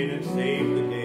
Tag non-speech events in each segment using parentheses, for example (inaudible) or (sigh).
and saved the day.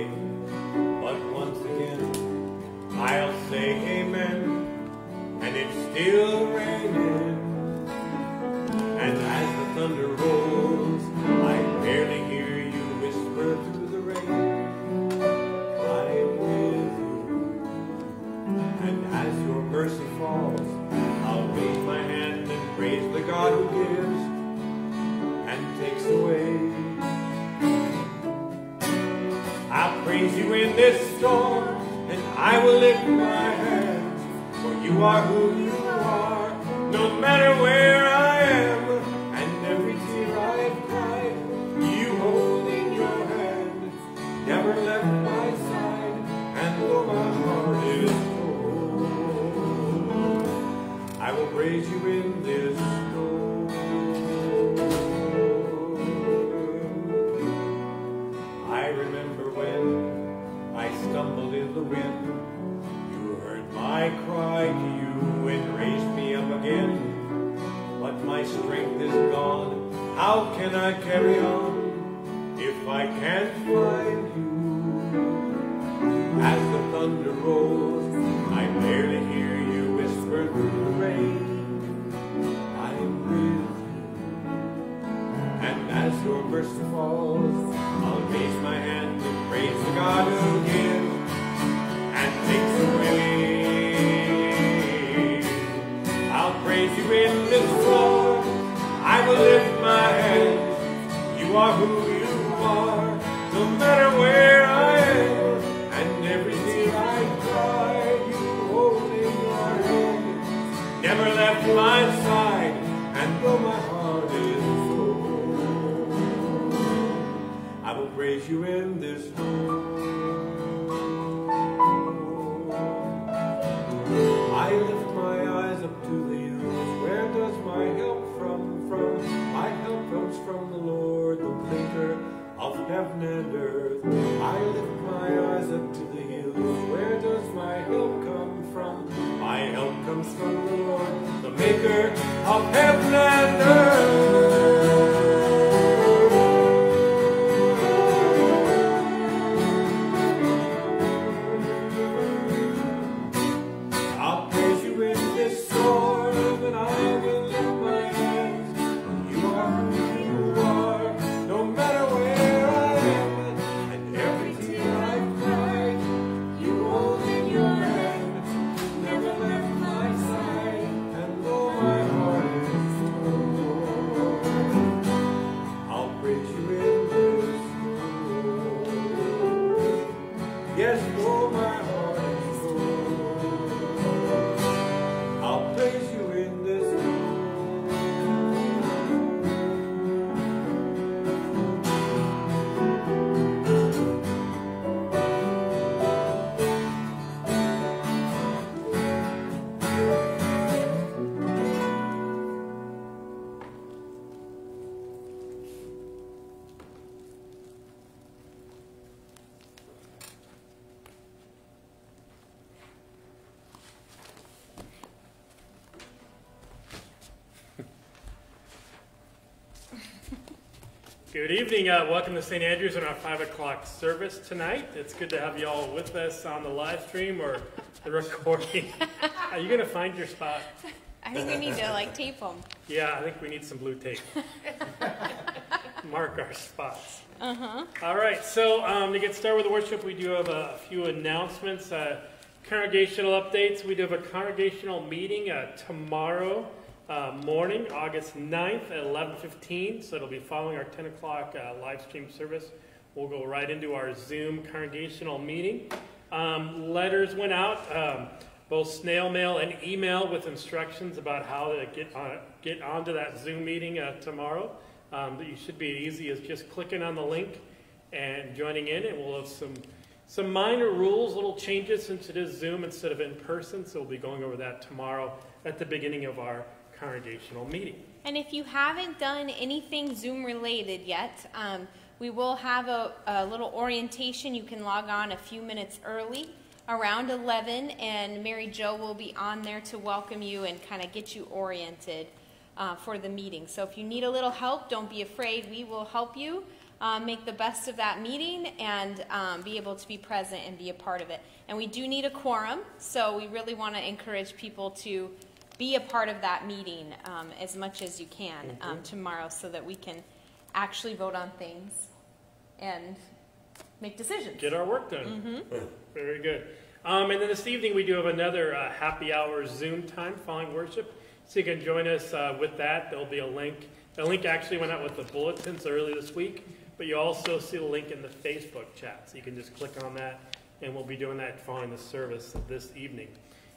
Good evening. Uh, welcome to St. Andrews on our 5 o'clock service tonight. It's good to have you all with us on the live stream or the recording. (laughs) Are you going to find your spot? I think we need to like tape them. Yeah, I think we need some blue tape. (laughs) Mark our spots. Uh-huh. All right, so um, to get started with the worship, we do have a, few announcements. Uh, congregational updates. We do have a congregational meeting uh, tomorrow uh, morning, August 9th at 11.15. So it'll be following our 10 o'clock uh, live stream service. We'll go right into our Zoom congregational meeting. Um, letters went out, um, both snail mail and email with instructions about how to get on, get onto that Zoom meeting uh, tomorrow. Um, that you should be easy as just clicking on the link and joining in, and we'll have some some minor rules, little changes since it is Zoom instead of in person. So we'll be going over that tomorrow at the beginning of our congregational meeting. And if you haven't done anything Zoom related yet, um, we will have a, a little orientation. You can log on a few minutes early around 11, and Mary Jo will be on there to welcome you and kind of get you oriented. uh, for the meeting. So if you need a little help, don't be afraid. We will help you uh, make the best of that meeting and um, be able to be present and be a part of it. And we do need a quorum, so we really want to encourage people to be a part of that meeting um, as much as you can um, tomorrow so that we can actually vote on things and make decisions. Get our work done. Very good. Um, and then this evening we do have another uh, happy hour Zoom time following worship, so you can join us uh, with that. There'll be a link. The link actually went out with the bulletins early this week, but you also see the link in the Facebook chat, so you can just click on that, and we'll be doing that following the service this evening.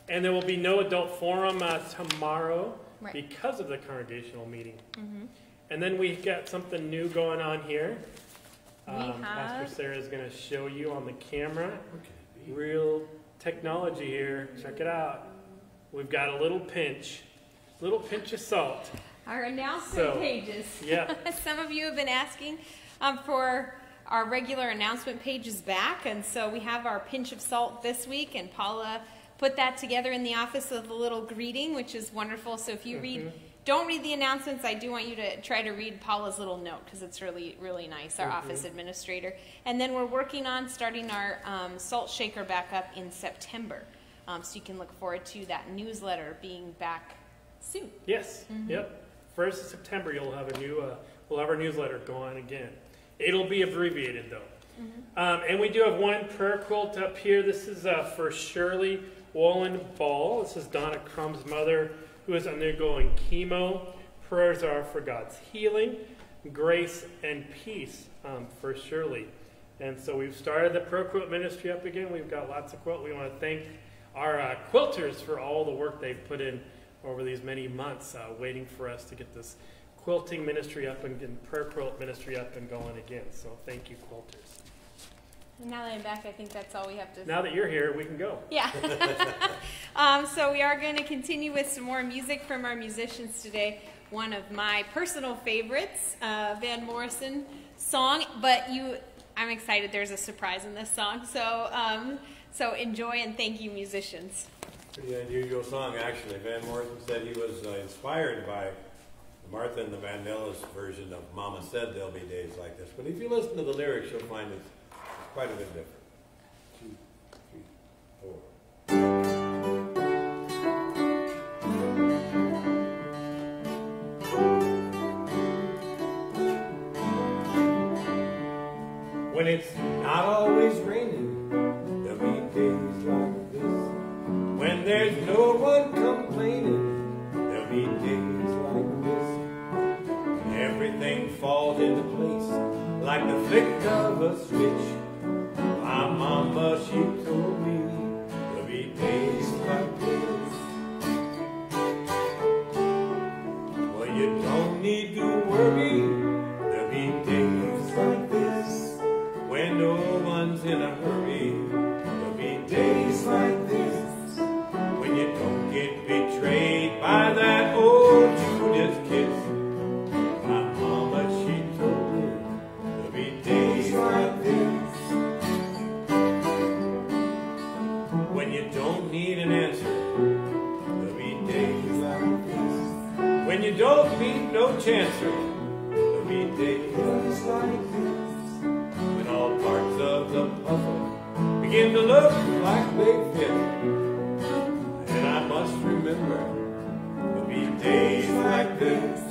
And there will be no adult forum uh, tomorrow Right. because of the congregational meeting. And then we got something new going on here. We Um, have- Pastor Sarah is going to show you on the camera. Real technology here. Check it out. We've got a little pinch, little pinch of salt. Our announcement So, pages. Yeah. (laughs) Some of you have been asking um, for our regular announcement pages back, and so we have our pinch of salt this week, and Paula put that together in the office with a little greeting, which is wonderful. So if you read, don't read the announcements, I do want you to try to read Paula's little note because it's really, really nice, our office administrator. And then we're working on starting our um, salt shaker back up in September. Um, so you can look forward to that newsletter being back soon. Yes. Yep. First of September, you'll have a new. Uh, we'll have our newsletter going again. It'll be abbreviated though. Um, and we do have one prayer quilt up here. This is uh, for Shirley Wallen Ball. This is Donna Crumb's mother, who is undergoing chemo. Prayers are for God's healing, grace, and peace um, for Shirley. And so we've started the prayer quilt ministry up again. We've got lots of quilt. We want to thank our uh, quilters for all the work they've put in over these many months, uh, waiting for us to get this quilting ministry up and get prayer quilt ministry up and going again. So thank you, quilters. And now that I'm back, I think that's all we have to Now that you're here, we can go. Yeah. (laughs) um, so we are going to continue with some more music from our musicians today. One of my personal favorites, uh, Van Morrison song. But you, I'm excited. There's a surprise in this song. So, um, so enjoy and thank you, musicians. Pretty unusual song, actually. Van Morrison said he was uh, inspired by Martha and the Vandellas version of Mama Said There'll Be Days Like This. But if you listen to the lyrics, you'll find it's different. When it's not always raining, there'll be days like this. When there's no one complaining, there'll be days like this. Everything falls into place like the flick of a switch. Mama, she told me chancer, there'll days like this. When all parts of the puzzle begin to look like they fit. And I must remember there'll be days like this.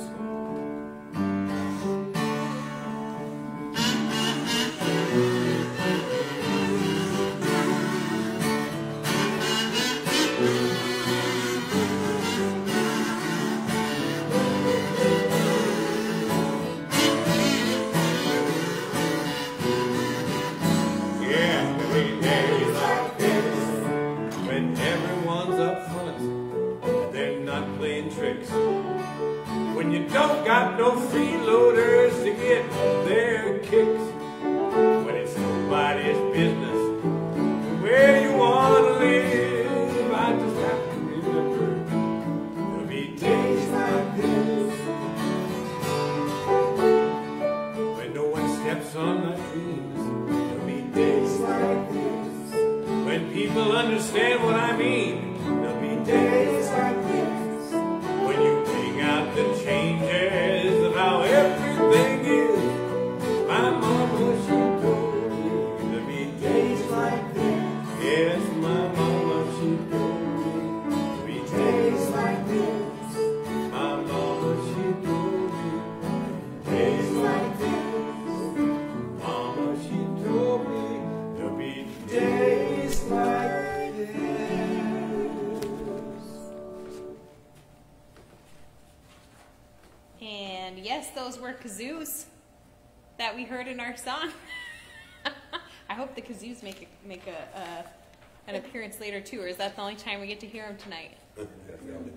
Later too, or is that the only time we get to hear them tonight? (laughs)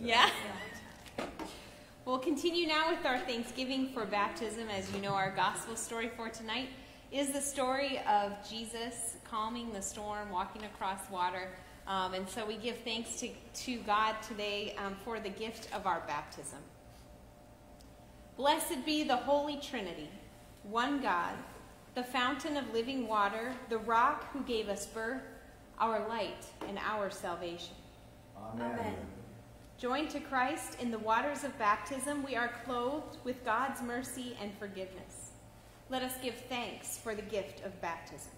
Yeah. (laughs) We'll continue now with our Thanksgiving for baptism. As you know, our gospel story for tonight is the story of Jesus calming the storm, walking across water. Um, and so we give thanks to, to God today um, for the gift of our baptism. Blessed be the Holy Trinity, one God, the fountain of living water, the rock who gave us birth, our light, and our salvation. Amen. Amen. Joined to Christ in the waters of baptism, we are clothed with God's mercy and forgiveness. Let us give thanks for the gift of baptism.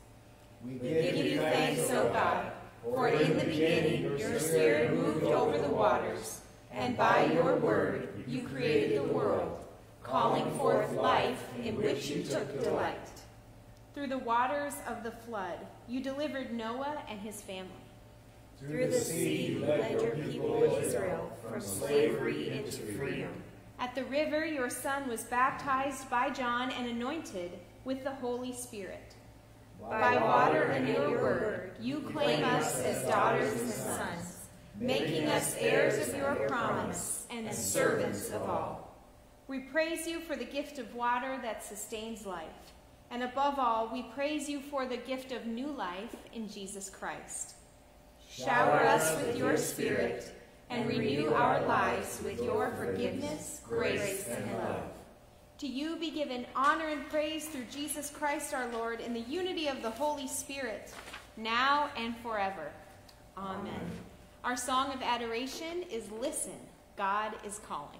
We give, we give you thanks, O God, for in the beginning your Spirit moved over the waters, and by your word you created the world, calling forth life in which you took delight. Through the waters of the flood, you delivered Noah and his family. Through the sea you led your people Israel from slavery into freedom. At the river your son was baptized by John and anointed with the Holy Spirit. By water and your word, you claim us as daughters and sons, making us heirs of your promise and servants of all. We praise you for the gift of water that sustains life. And above all, we praise you for the gift of new life in Jesus Christ. Shower us with your Spirit and renew our lives with your forgiveness, grace, and love. To you be given honor and praise through Jesus Christ our Lord in the unity of the Holy Spirit, now and forever. Amen. Amen. Our song of adoration is Listen, God is Calling.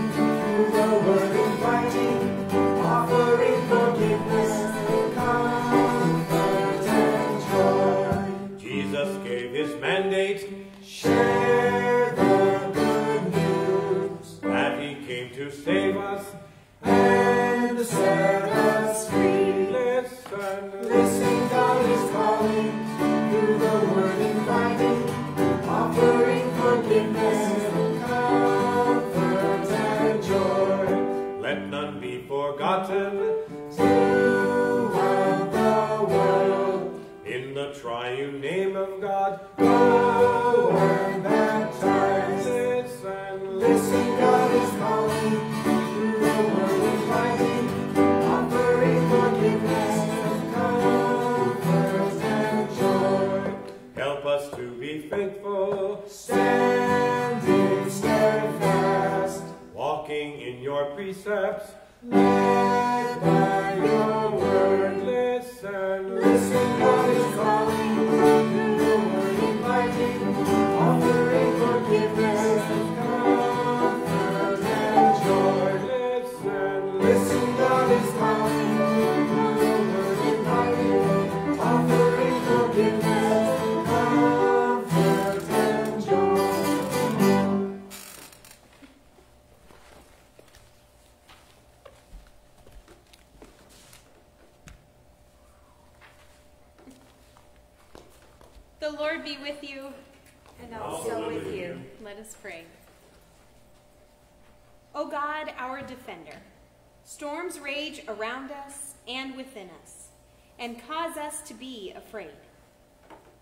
us to be afraid.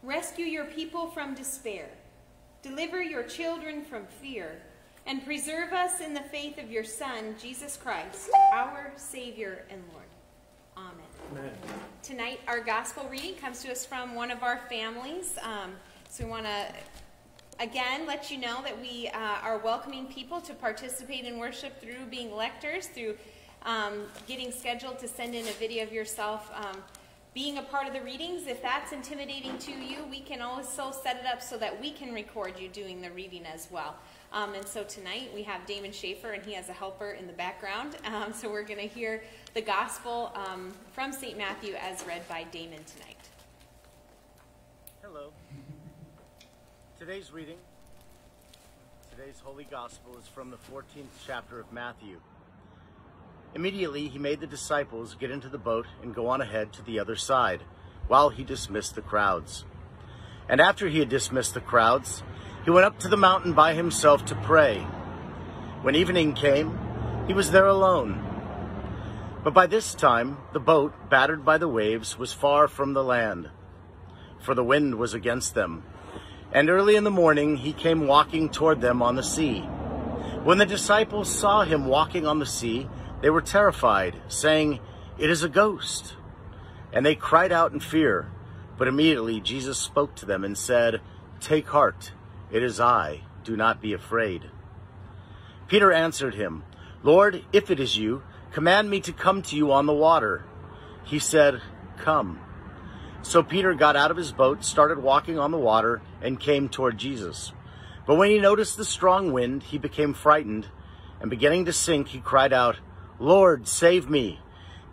Rescue your people from despair, deliver your children from fear, and preserve us in the faith of your Son, Jesus Christ, our Savior and Lord. Amen. Amen. Tonight, our gospel reading comes to us from one of our families. Um, so we want to again let you know that we uh, are welcoming people to participate in worship through being lectors, through um, getting scheduled to send in a video of yourself. Um, being a part of the readings, if that's intimidating to you, we can also set it up so that we can record you doing the reading as well. Um, and so tonight we have Damon Schaefer, and he has a helper in the background. (laughs) Um, so we're going to hear the gospel um, from St. Matthew as read by Damon tonight. Hello. Today's reading, today's holy gospel is from the 14th chapter of Matthew. Immediately he made the disciples get into the boat and go on ahead to the other side, while he dismissed the crowds. And after he had dismissed the crowds, he went up to the mountain by himself to pray. When evening came, he was there alone. But by this time the boat, battered by the waves, was far from the land, for the wind was against them. And early in the morning he came walking toward them on the sea. When the disciples saw him walking on the sea, they were terrified, saying, It is a ghost. And they cried out in fear. But immediately Jesus spoke to them and said, Take heart, it is I, do not be afraid. Peter answered him, Lord, if it is you, command me to come to you on the water. He said, Come. So Peter got out of his boat, started walking on the water, and came toward Jesus. But when he noticed the strong wind, he became frightened, and beginning to sink, he cried out, Lord, save me.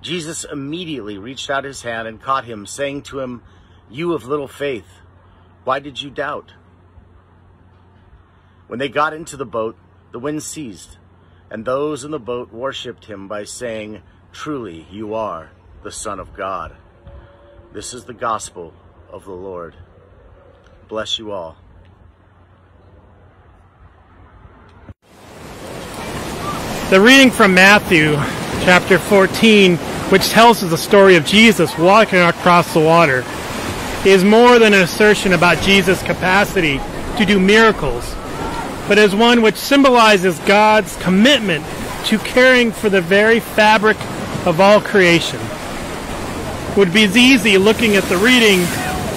Jesus immediately reached out his hand and caught him, saying to him, You of little faith, why did you doubt? When they got into the boat, the wind ceased, and those in the boat worshipped him by saying, Truly, you are the Son of God. This is the gospel of the Lord. Bless you all. The reading from Matthew chapter 14, which tells us the story of Jesus walking across the water, is more than an assertion about Jesus' capacity to do miracles, but is one which symbolizes God's commitment to caring for the very fabric of all creation. It would be easy looking at the reading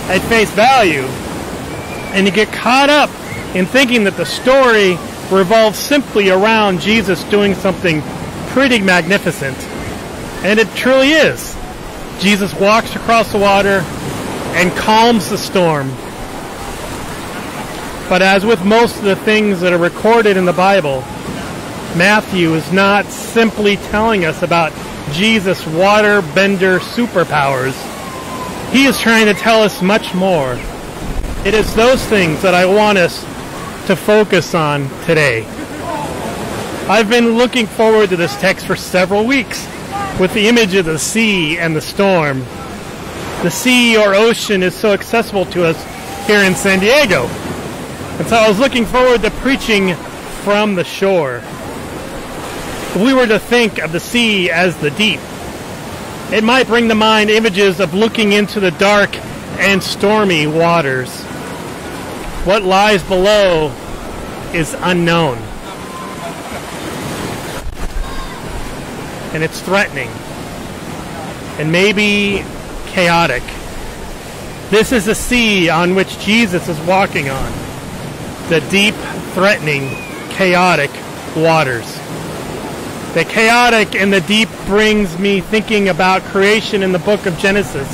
at face value and to get caught up in thinking that the story revolves simply around Jesus doing something pretty magnificent. And it truly is. Jesus walks across the water and calms the storm. But as with most of the things that are recorded in the Bible, Matthew is not simply telling us about Jesus' water bender superpowers. He is trying to tell us much more. It is those things that I want us to focus on today. I've been looking forward to this text for several weeks with the image of the sea and the storm. The sea or ocean is so accessible to us here in San Diego. And so I was looking forward to preaching from the shore. If we were to think of the sea as the deep, it might bring to mind images of looking into the dark and stormy waters. What lies below is unknown. And it's threatening. And maybe chaotic. This is the sea on which Jesus is walking on. The deep, threatening, chaotic waters. The chaotic and the deep brings me thinking about creation in the book of Genesis.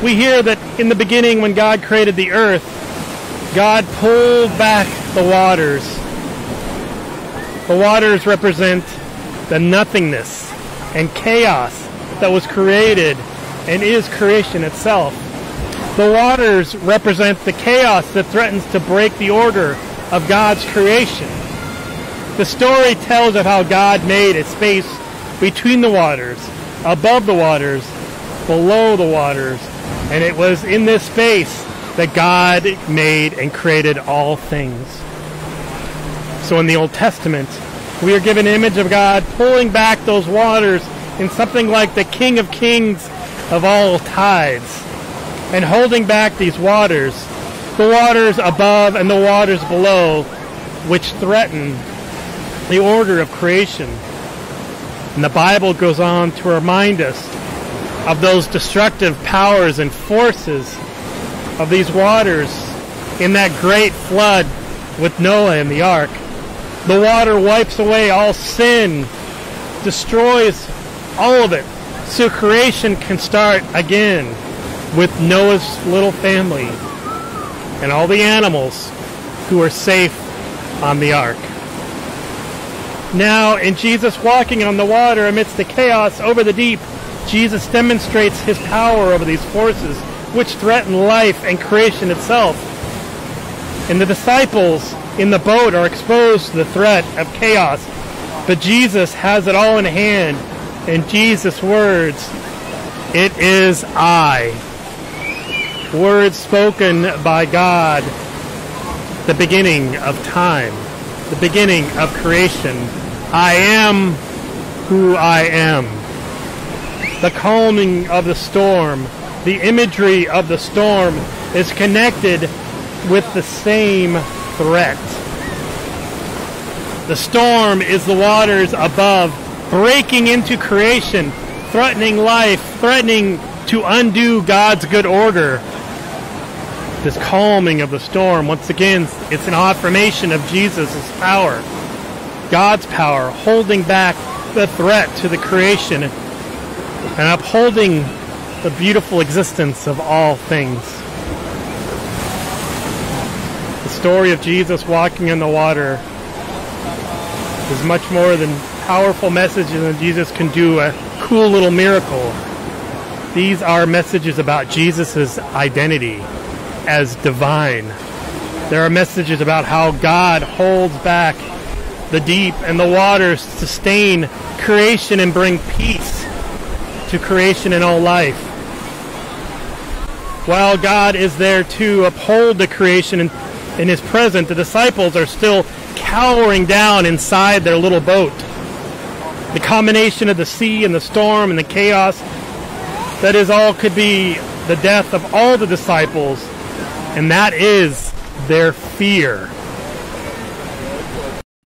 We hear that in the beginning, when God created the earth, God pulled back the waters. The waters represent the nothingness and chaos that was created and is creation itself. The waters represent the chaos that threatens to break the order of God's creation. The story tells of how God made a space between the waters, above the waters, below the waters, and it was in this space that God made and created all things. So in the Old Testament, we are given an image of God pulling back those waters in something like the King of Kings of all tides and holding back these waters, the waters above and the waters below, which threaten the order of creation. And the Bible goes on to remind us of those destructive powers and forces of these waters in that great flood with Noah in the ark. The water wipes away all sin, destroys all of it, so creation can start again with Noah's little family and all the animals who are safe on the ark. Now, in Jesus walking on the water amidst the chaos over the deep, Jesus demonstrates his power over these forces which threaten life and creation itself. And the disciples in the boat are exposed to the threat of chaos, but Jesus has it all in hand in Jesus' words, it is I. Words spoken by God, the beginning of time, the beginning of creation. I am who I am. The calming of the storm, the imagery of the storm is connected with the same threat. The storm is the waters above breaking into creation, threatening life, threatening to undo God's good order. This calming of the storm, once again, it's an affirmation of Jesus' power, God's power, holding back the threat to the creation and upholding the beautiful existence of all things. The story of Jesus walking on the water is much more than powerful messages than Jesus can do a cool little miracle. These are messages about Jesus' identity as divine. There are messages about how God holds back the deep and the waters to sustain creation and bring peace to creation and all life. While God is there to uphold the creation in, in his presence, the disciples are still cowering down inside their little boat. The combination of the sea and the storm and the chaos, that is all could be the death of all the disciples, and that is their fear.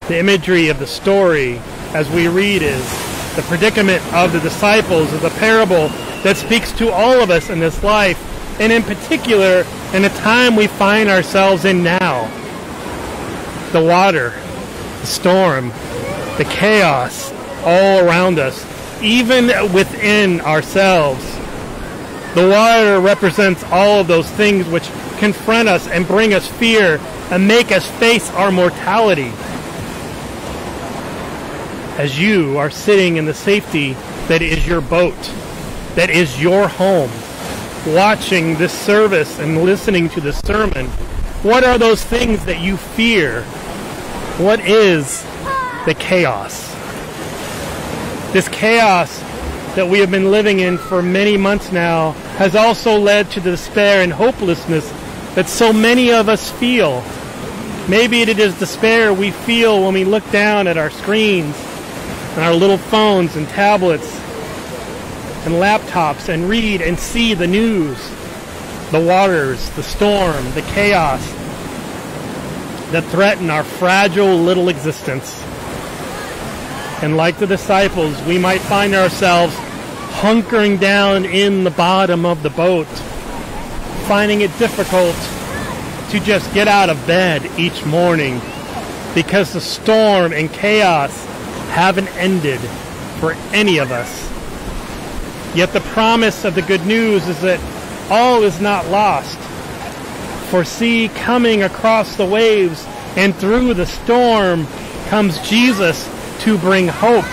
The imagery of the story as we read is the predicament of the disciples is a parable that speaks to all of us in this life, and in particular in the time we find ourselves in now. The water, the storm, the chaos all around us, even within ourselves. The water represents all of those things which confront us and bring us fear and make us face our mortality as you are sitting in the safety that is your boat, that is your home, watching this service and listening to the sermon, what are those things that you fear? What is the chaos? This chaos that we have been living in for many months now has also led to the despair and hopelessness that so many of us feel. Maybe it is despair we feel when we look down at our screens and our little phones and tablets and laptops and read and see the news, the waters, the storm, the chaos that threaten our fragile little existence. And like the disciples, we might find ourselves hunkering down in the bottom of the boat, finding it difficult to just get out of bed each morning because the storm and chaos haven't ended for any of us. Yet the promise of the good news is that all is not lost. For see, coming across the waves and through the storm comes Jesus to bring hope.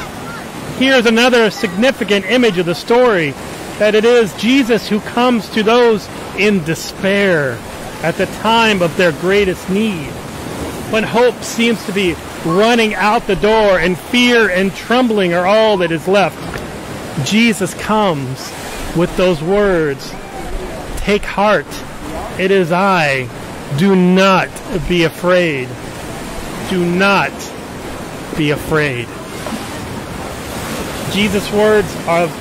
Here's another significant image of the story that it is Jesus who comes to those in despair at the time of their greatest need. When hope seems to be running out the door, and fear and trembling are all that is left. Jesus comes with those words Take heart, it is I. Do not be afraid. Do not be afraid. Jesus' words of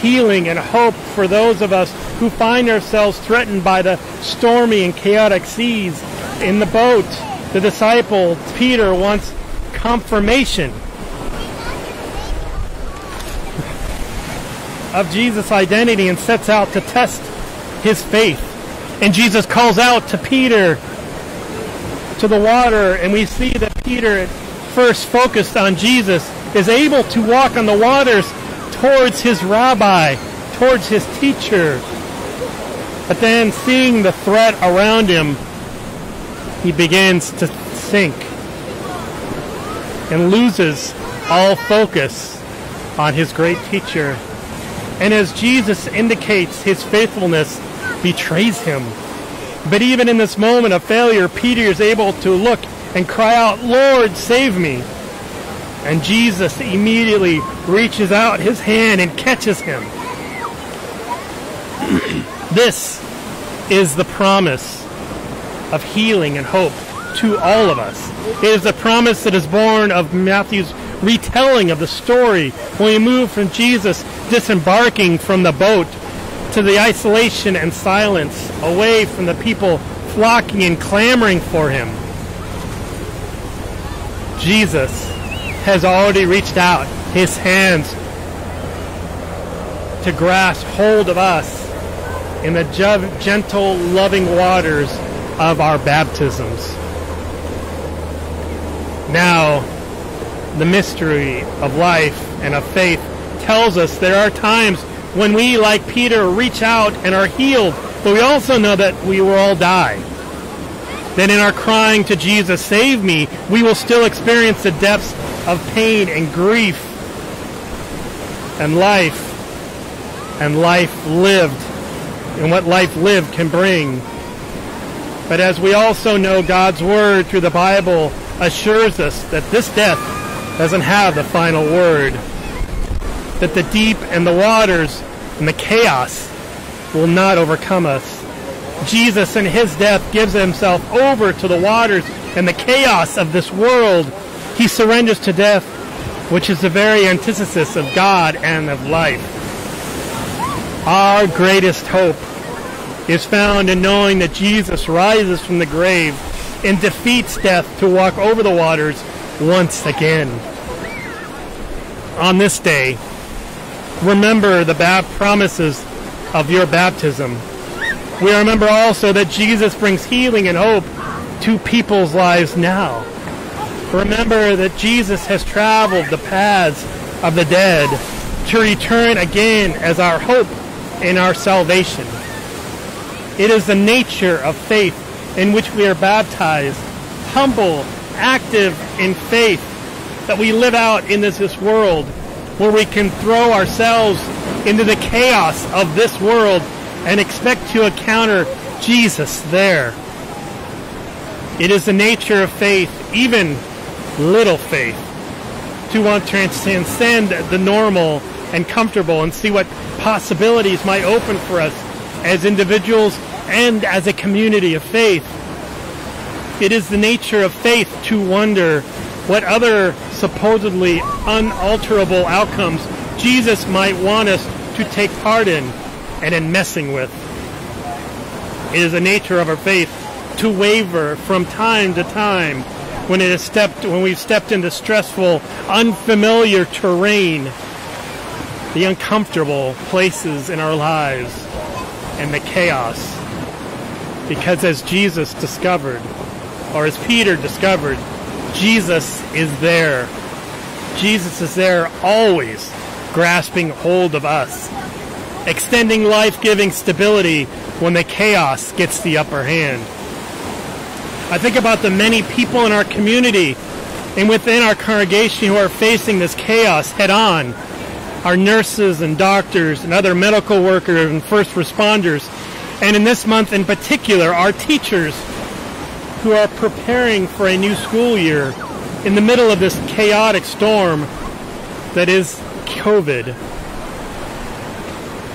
healing and hope for those of us who find ourselves threatened by the stormy and chaotic seas in the boat the disciple Peter wants confirmation of Jesus' identity and sets out to test his faith. And Jesus calls out to Peter to the water, and we see that Peter, first focused on Jesus, is able to walk on the waters towards his rabbi, towards his teacher. But then, seeing the threat around him, he begins to sink and loses all focus on his great teacher. And as Jesus indicates his faithfulness, betrays him. But even in this moment of failure, Peter is able to look and cry out, Lord, save me. And Jesus immediately reaches out his hand and catches him. (clears throat) this is the promise of healing and hope to all of us. It is a promise that is born of Matthew's retelling of the story when we move from Jesus disembarking from the boat to the isolation and silence, away from the people flocking and clamoring for him. Jesus has already reached out his hands to grasp hold of us in the gentle, loving waters of our baptisms. Now, the mystery of life and of faith tells us there are times when we, like Peter, reach out and are healed, but we also know that we will all die. That in our crying to Jesus, save me, we will still experience the depths of pain and grief and life and life lived and what life lived can bring. But as we also know, God's Word through the Bible assures us that this death doesn't have the final word. That the deep and the waters and the chaos will not overcome us. Jesus in his death gives himself over to the waters and the chaos of this world. He surrenders to death, which is the very antithesis of God and of life. Our greatest hope is found in knowing that Jesus rises from the grave and defeats death to walk over the waters once again on this day, remember the bad promises of your baptism. We remember also that Jesus brings healing and hope to people's lives now. Remember that Jesus has traveled the paths of the dead to return again as our hope in our salvation. It is the nature of faith in which we are baptized, humble, active in faith, that we live out in this, this world where we can throw ourselves into the chaos of this world and expect to encounter Jesus there. It is the nature of faith, even little faith, to want to transcend the normal and comfortable and see what possibilities might open for us as individuals and as a community of faith. It is the nature of faith to wonder what other supposedly unalterable outcomes Jesus might want us to take part in and in messing with. It is the nature of our faith to waver from time to time when it is stepped when we've stepped into stressful, unfamiliar terrain, the uncomfortable places in our lives, and the chaos. Because as Jesus discovered, or as Peter discovered, Jesus is there. Jesus is there always grasping hold of us, extending life-giving stability when the chaos gets the upper hand. I think about the many people in our community and within our congregation who are facing this chaos head on. Our nurses and doctors and other medical workers and first responders. And in this month in particular, our teachers who are preparing for a new school year in the middle of this chaotic storm that is COVID.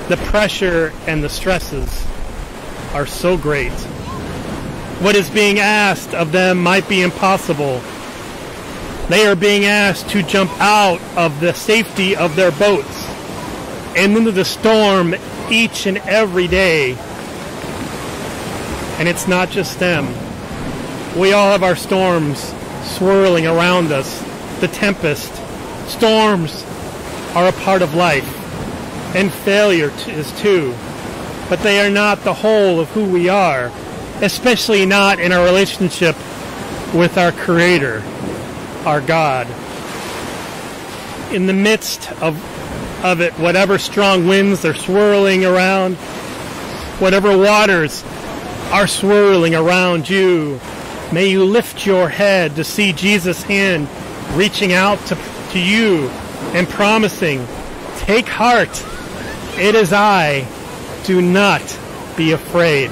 The pressure and the stresses are so great. What is being asked of them might be impossible. They are being asked to jump out of the safety of their boats and into the storm each and every day. And it's not just them. We all have our storms swirling around us. The tempest. Storms are a part of life. And failure is too. But they are not the whole of who we are. Especially not in our relationship with our Creator, our God. In the midst of, of it, whatever strong winds are swirling around, whatever waters are swirling around you, May you lift your head to see Jesus' hand reaching out to, to you and promising, Take heart, it is I. Do not be afraid.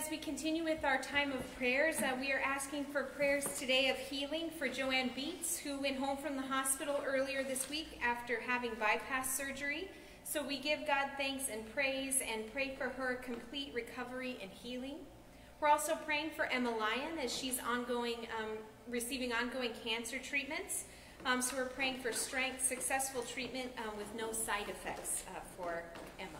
As we continue with our time of prayers, uh, we are asking for prayers today of healing for Joanne Beats, who went home from the hospital earlier this week after having bypass surgery. So we give God thanks and praise and pray for her complete recovery and healing. We're also praying for Emma Lyon as she's ongoing, um, receiving ongoing cancer treatments. Um, so we're praying for strength, successful treatment um, with no side effects uh, for Emma.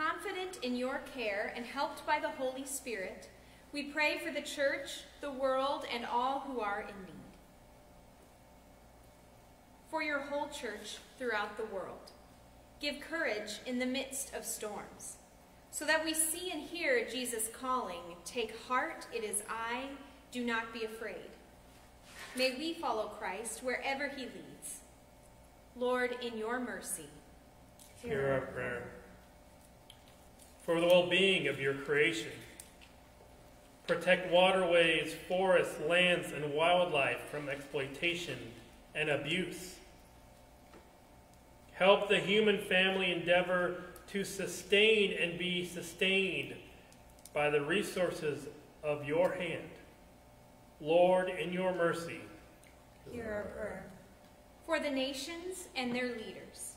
Confident in your care and helped by the Holy Spirit, we pray for the church, the world, and all who are in need. For your whole church throughout the world, give courage in the midst of storms, so that we see and hear Jesus calling, Take heart, it is I, do not be afraid. May we follow Christ wherever he leads. Lord, in your mercy, hear our prayer for the well-being of your creation. Protect waterways, forests, lands, and wildlife from exploitation and abuse. Help the human family endeavor to sustain and be sustained by the resources of your hand. Lord, in your mercy, hear our prayer. For the nations and their leaders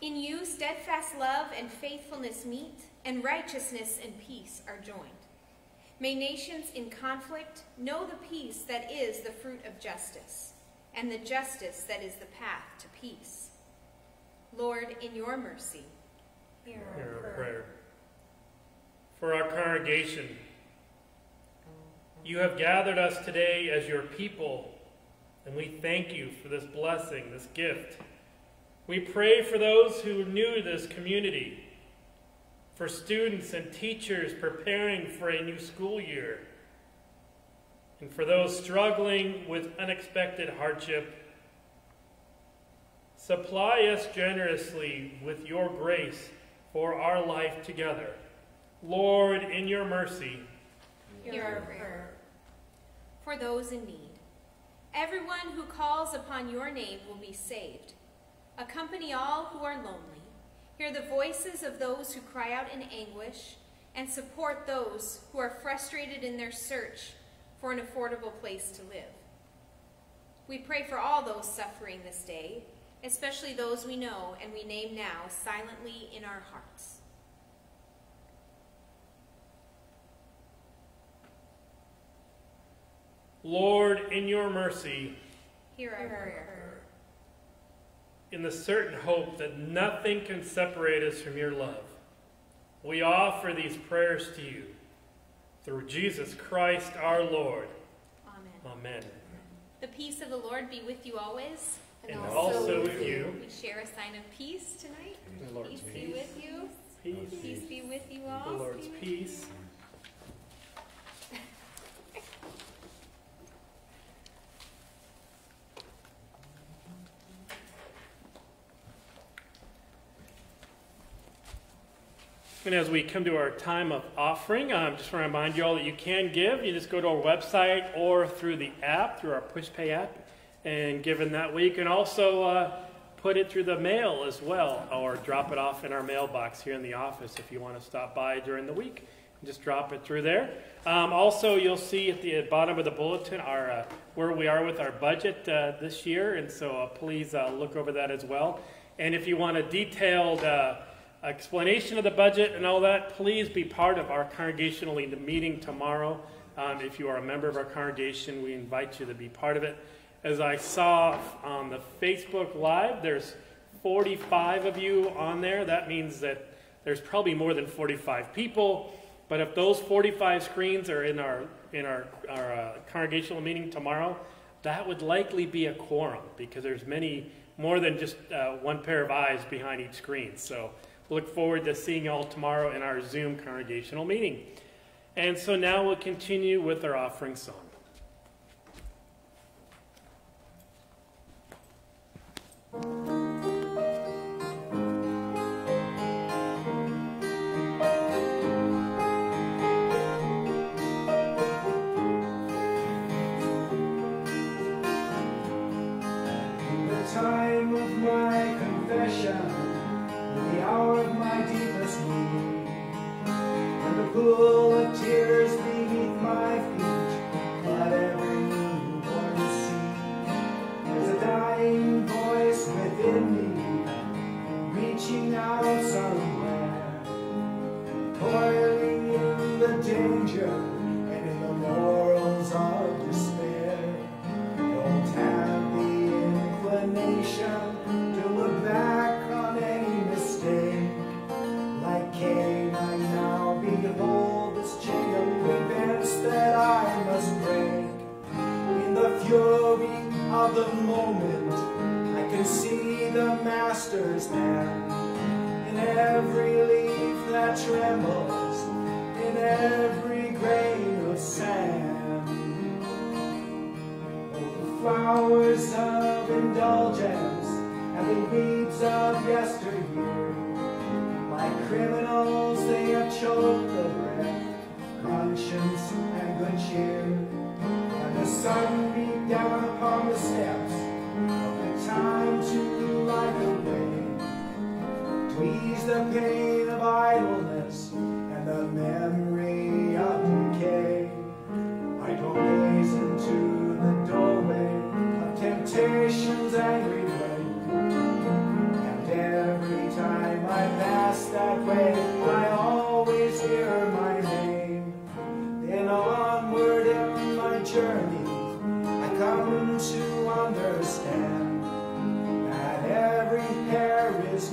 in you, steadfast love and faithfulness meet, and righteousness and peace are joined. May nations in conflict know the peace that is the fruit of justice, and the justice that is the path to peace. Lord, in your mercy, hear our, hear our prayer. prayer. For our congregation, you have gathered us today as your people And we thank you for this blessing, this gift. We pray for those who are new to this community, for students and teachers preparing for a new school year, and for those struggling with unexpected hardship. Supply us generously with your grace for our life together. Lord, in your mercy, hear our prayer. For those in need, everyone who calls upon your name will be saved. Accompany all who are lonely. Hear the voices of those who cry out in anguish, and support those who are frustrated in their search for an affordable place to live. We pray for all those suffering this day, especially those we know and we name now silently in our hearts. Lord, in your mercy, hear our prayer. In the certain hope that nothing can separate us from your love, we offer these prayers to you through Jesus Christ our Lord. Amen. Amen. The peace of the Lord be with you always. And, and also, also with you. We share a sign of peace tonight. peace, peace be with you. Peace. Peace be with you all. The Lord's peace. And as we come to our time of offering, I um, just want to remind you all that you can give. You just go to our website or through the app, through our PushPay app, and give in that. You can also uh, put it through the mail as well, or drop it off in our mailbox here in the office if you want to stop by during the week. Just drop it through there. Um, also, you'll see at the bottom of the bulletin our uh, where we are with our budget uh, this year, and so uh, please uh, look over that as well. And if you want a detailed uh, explanation of the budget and all that, please be part of our congregational meeting tomorrow. Um, if you are a member of our congregation, we invite you to be part of it. As I saw on the Facebook Live, there's 45 of you on there. That means that there's probably more than 45 people. But if those 45 screens are in our in our, our uh, congregational meeting tomorrow, that would likely be a quorum because there's many more than just uh, one pair of eyes behind each screen. So Look forward to seeing you all tomorrow in our Zoom congregational meeting. And so now we'll continue with our offering song the hour of my deepest need, and the pool of tears is in every leaf that trembles, in every grain of sand. Oh, the flowers of indulgence and the weeds of yesteryear, like criminals, they have choked the breath, conscience, and good cheer. And the sun beat down upon the steps of the time to life ease the pain of idleness and the memory of decay. I don't gaze into the doorway of temptation's angry break, And every time I pass that way,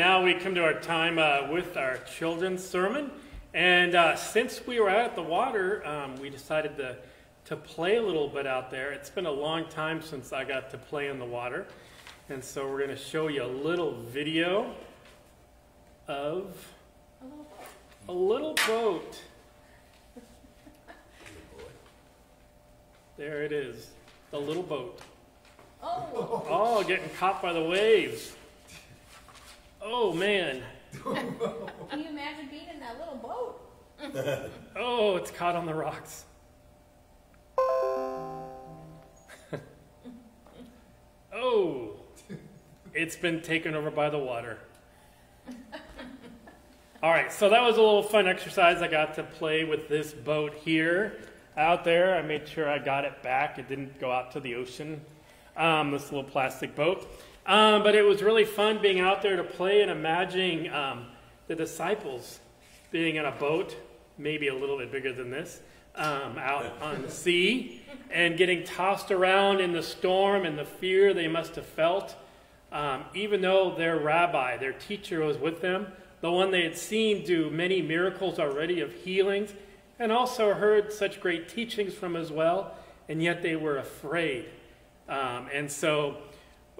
now we come to our time uh, with our children's sermon. And uh, since we were out at the water, um, we decided to, to play a little bit out there. It's been a long time since I got to play in the water. And so we're going to show you a little video of a little boat. There it is, the little boat. Oh, Oh, getting caught by the waves. Oh, man. can you imagine being in that little boat? (laughs) Oh, it's caught on the rocks. oh, it's been taken over by the water. All right, so that was a little fun exercise. I got to play with this boat here out there. I made sure I got it back. It didn't go out to the ocean, um, this little plastic boat. Um, but it was really fun being out there to play and imagining um, the disciples being in a boat, maybe a little bit bigger than this, um, out on the sea and getting tossed around in the storm and the fear they must have felt. Um, even though their rabbi, their teacher, was with them, the one they had seen do many miracles already of healings, and also heard such great teachings from as well, and yet they were afraid. Um, and so,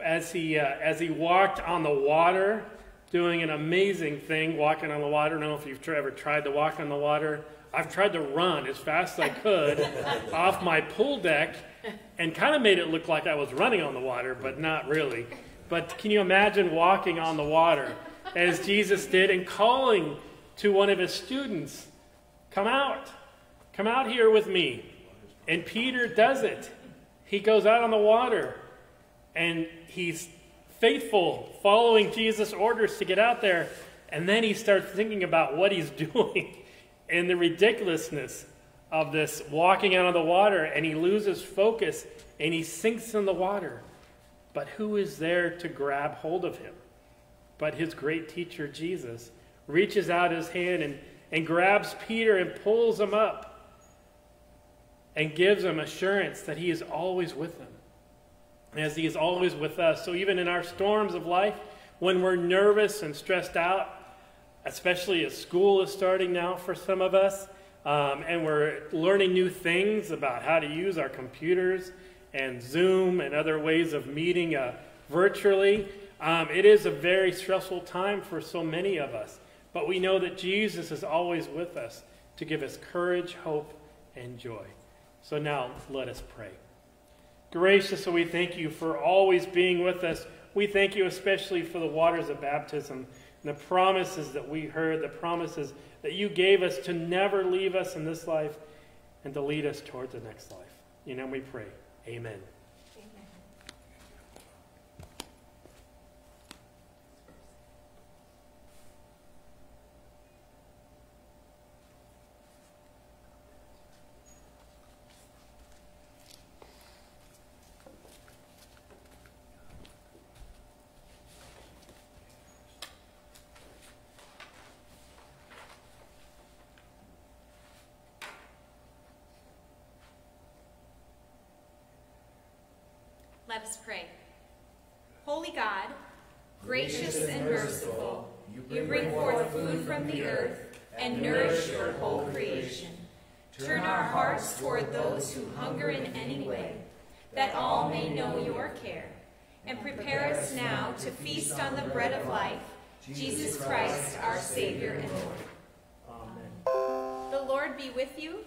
as he uh, as he walked on the water, doing an amazing thing, walking on the water. I don't know if you've ever tried to walk on the water. I've tried to run as fast as I could (laughs) off my pool deck, and kind of made it look like I was running on the water, but not really. But can you imagine walking on the water as Jesus did and calling to one of his students, Come out, come out here with me. And Peter does it. He goes out on the water and he's faithful, following Jesus' orders to get out there. And then he starts thinking about what he's (laughs) doing and the ridiculousness of this walking out on the water. And he loses focus and he sinks in the water. But who is there to grab hold of him? But his great teacher, Jesus, reaches out his hand and, and grabs Peter and pulls him up and gives him assurance that he is always with him, as he is always with us. So even in our storms of life, when we're nervous and stressed out, especially as school is starting now for some of us, um, and we're learning new things about how to use our computers and Zoom and other ways of meeting uh, virtually. Um, it is a very stressful time for so many of us, but we know that Jesus is always with us to give us courage, hope, and joy. So now let us pray. Gracious, so we thank you for always being with us. We thank you especially for the waters of baptism and the promises that we heard, the promises that you gave us to never leave us in this life and to lead us toward the next life. You know, we pray. Amen. Let us pray. Holy God, gracious and merciful, you bring forth food from the earth and nourish your whole creation. Turn our hearts toward those who hunger in any way, that all may know your care. And prepare us now to feast on the bread of life, Jesus Christ, our Savior and Lord. Amen. The Lord be with you.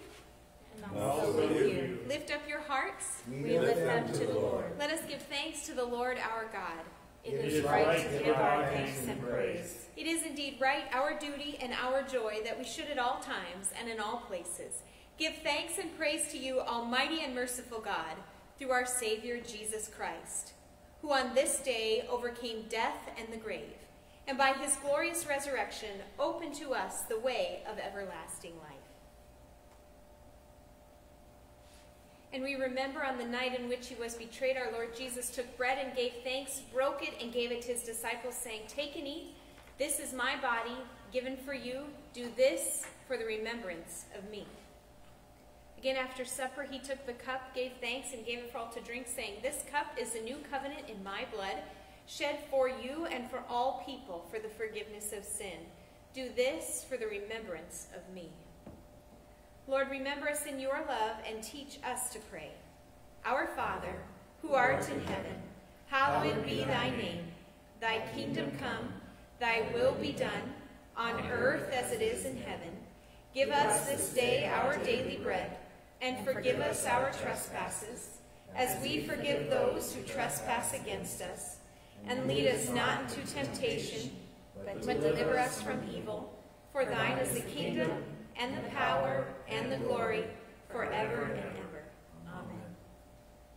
And also with you. Lift up your hearts. We lift them to the Lord. Let us give thanks to the Lord our God. It is right to give our thanks and praise. It is indeed right, our duty and our joy, that we should at all times and in all places give thanks and praise to you, Almighty and merciful God, through our Savior Jesus Christ, who on this day overcame death and the grave, and by his glorious resurrection open to us the way of everlasting life. And we remember on the night in which he was betrayed, our Lord Jesus took bread and gave thanks, broke it, and gave it to his disciples, saying, Take and eat. This is my body given for you. Do this for the remembrance of me. Again, after supper, he took the cup, gave thanks, and gave it for all to drink, saying, This cup is the new covenant in my blood, shed for you and for all people for the forgiveness of sin. Do this for the remembrance of me. Lord, remember us in your love and teach us to pray. Our Father, who art in heaven, hallowed be thy name. Thy kingdom come, thy will be done, on earth as it is in heaven. Give us this day our daily bread, and forgive us our trespasses, as we forgive those who trespass against us. And lead us not into temptation, but deliver us from evil. For thine is the kingdom, and the power and the glory forever and ever. Amen.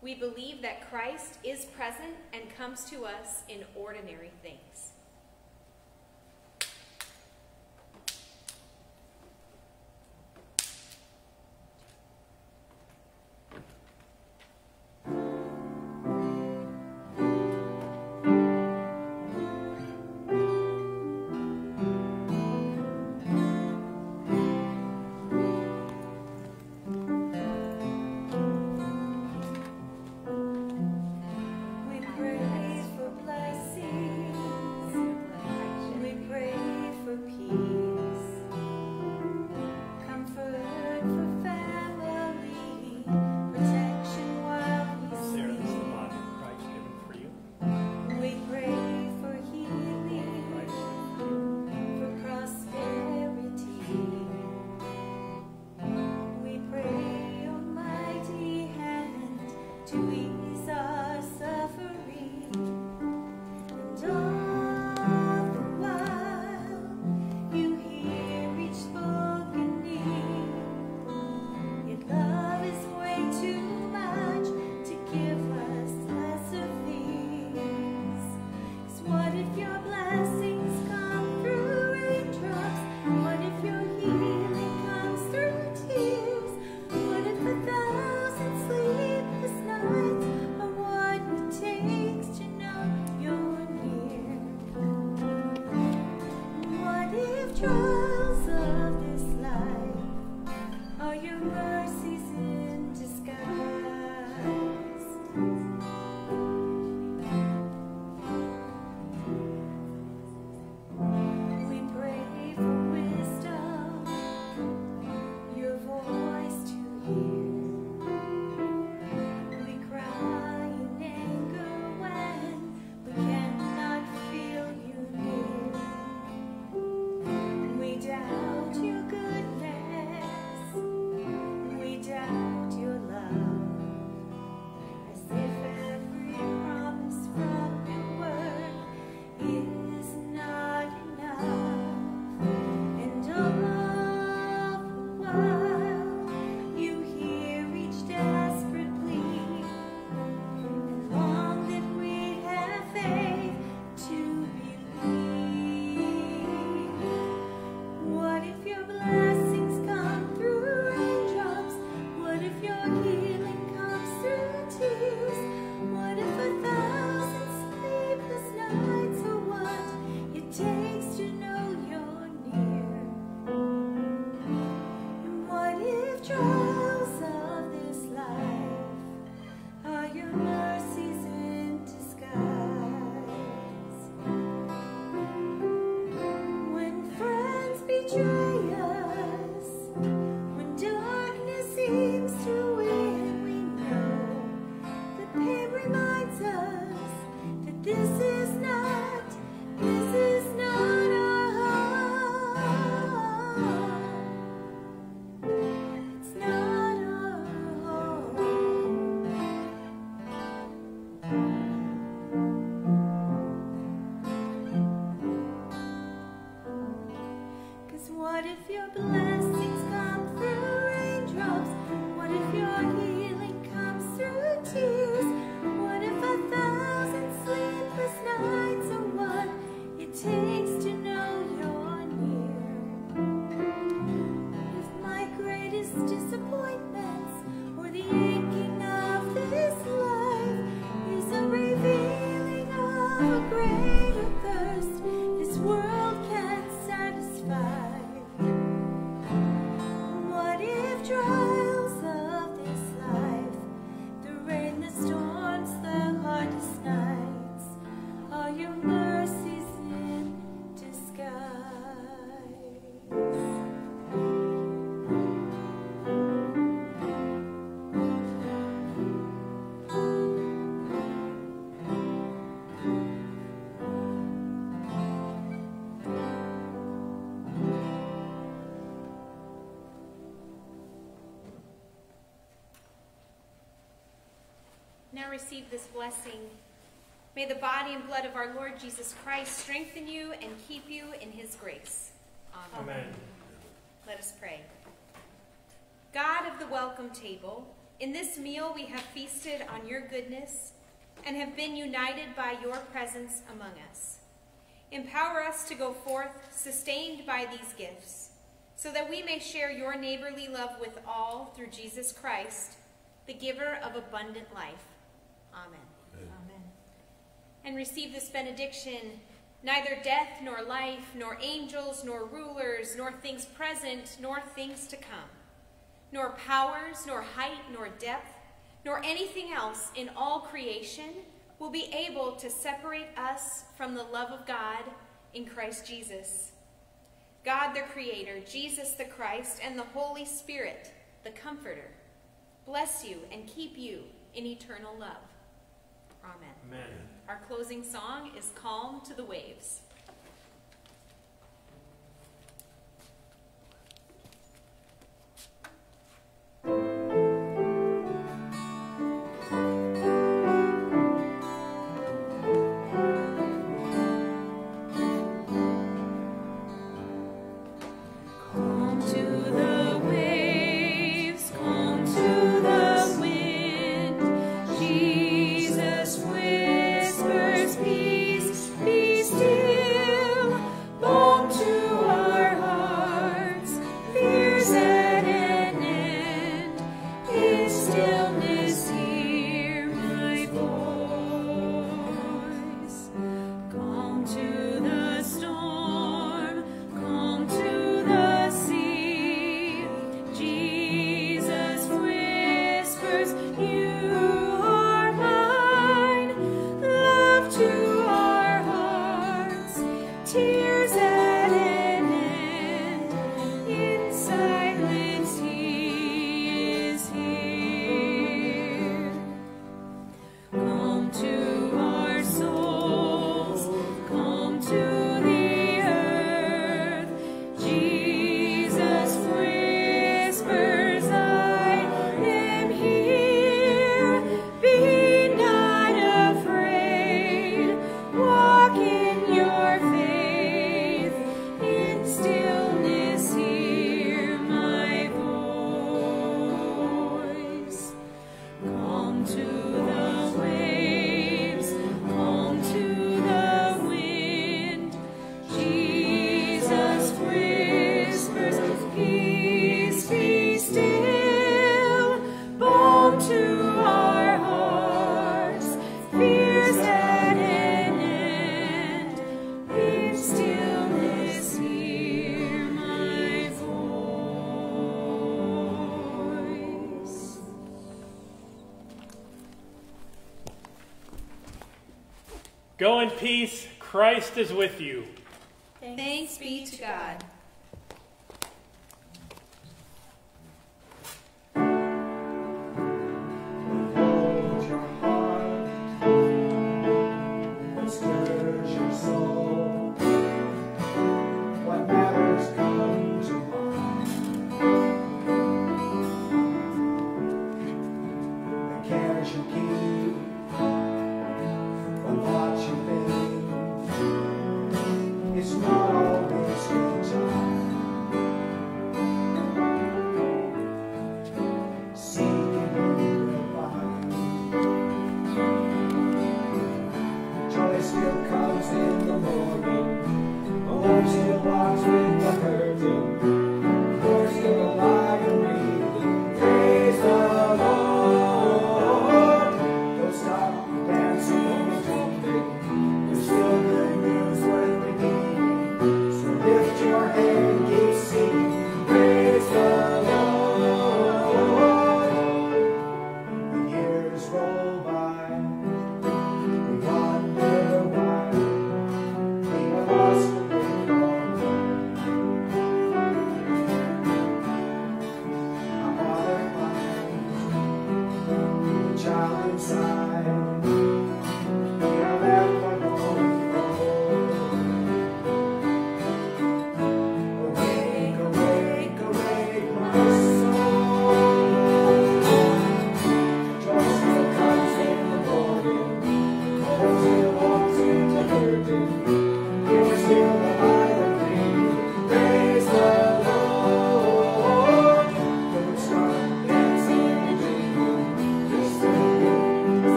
We believe that Christ is present and comes to us in ordinary things. What if receive this blessing. May the body and blood of our Lord Jesus Christ strengthen you and keep you in his grace. Amen. Amen. Let us pray. God of the welcome table, in this meal we have feasted on your goodness and have been united by your presence among us. Empower us to go forth sustained by these gifts, so that we may share your neighborly love with all through Jesus Christ, the giver of abundant life. Amen. Amen. And receive this benediction neither death nor life, nor angels, nor rulers, nor things present, nor things to come, nor powers, nor height, nor depth, nor anything else in all creation will be able to separate us from the love of God in Christ Jesus. God the Creator, Jesus the Christ, and the Holy Spirit, the Comforter, bless you and keep you in eternal love. Amen. Amen. Our closing song is Calm to the Waves. Is with